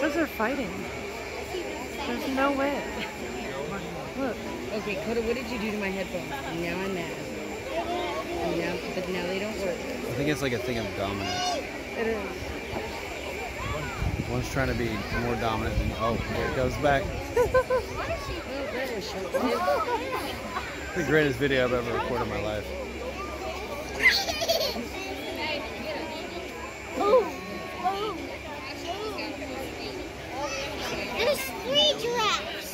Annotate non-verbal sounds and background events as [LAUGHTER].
Those are fighting. There's no way. Look. Okay, Coda, what did you do to my headphones? Now I'm mad. Now, but now they don't work. I think it's like a thing of dominance. It is. One's trying to be more dominant than, oh, here it goes back. [LAUGHS] the greatest video I've ever recorded in my life. There's three giraffes.